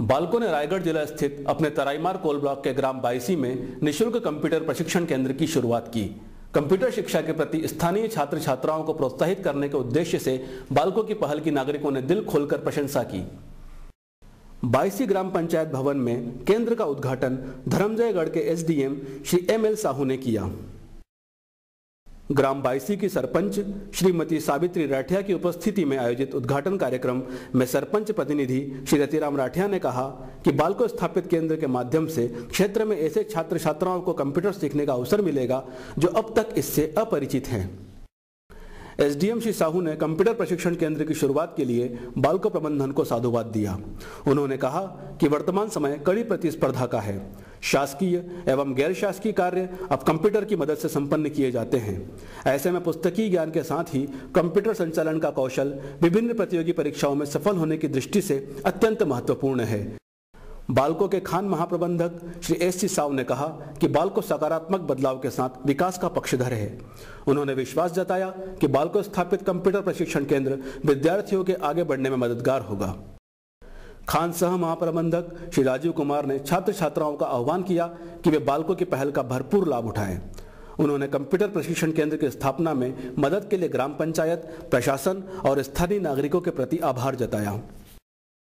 बालकों ने रायगढ़ जिला स्थित अपने तराईमार कोल ब्लॉक के ग्राम बाईसी में निशुल्क कंप्यूटर प्रशिक्षण केंद्र की शुरुआत की। कंप्यूटर शिक्षा के प्रति स्थानीय छात्र छात्राओं को प्रोत्साहित करने के उद्देश्य से बालकों की पहल की नागरिकों ने दिल खोलकर प्रशंसा की। बाईसी ग्राम पंचायत भवन में केंद्र का उद्घाटन धर्मजयगढ़ के SDM Shri M L Sahu ने किया। ग्राम बाईसी की सरपंच श्रीमती सावित्री राठिया की उपस्थिति में आयोजित उद्घाटन कार्यक्रम में सरपंच प्रतिनिधि श्री रतिराम राठिया ने कहा कि बालको स्थापित केंद्र के माध्यम से क्षेत्र में ऐसे छात्र छात्राओं को कंप्यूटर सीखने का अवसर मिलेगा जो अब तक इससे अपरिचित हैं। एसडीएम श्री साहू ने कंप्यूटर प्रशिक्षण केंद्र की शुरुआत के लिए बालको प्रबंधन को साधुवाद दिया। उन्होंने कहा कि वर्तमान समय कड़ी प्रतिस्पर्धा का है। शासकीय एवं गैर शासकीय कार्य अब कंप्यूटर की मदद से संपन्न किए जाते हैं। ऐसे में पुस्तकीय ज्ञान के साथ ही कंप्यूटर संचालन का कौशल विभिन्न प्रतियोगी परीक्षाओं में सफल होने की दृष्टि से अत्यंत महत्वपूर्ण है। बालकों के खान महाप्रबंधक श्री एस सी साव ने कहा कि बालको सकारात्मक बदलाव के साथ विकास का पक्षधर है। उन्होंने विश्वास जताया कि बालको स्थापित कंप्यूटर प्रशिक्षण केंद्र विद्यार्थियों के आगे बढ़ने में मददगार होगा। खान सह महाप्रबंधक श्री राजीव कुमार ने छात्र छात्राओं का आह्वान किया कि वे बालकों की पहल का भरपूर लाभ उठाएँ। उन्होंने कंप्यूटर प्रशिक्षण केंद्र की स्थापना में मदद के लिए ग्राम पंचायत, प्रशासन और स्थानीय नागरिकों के प्रति आभार जताया।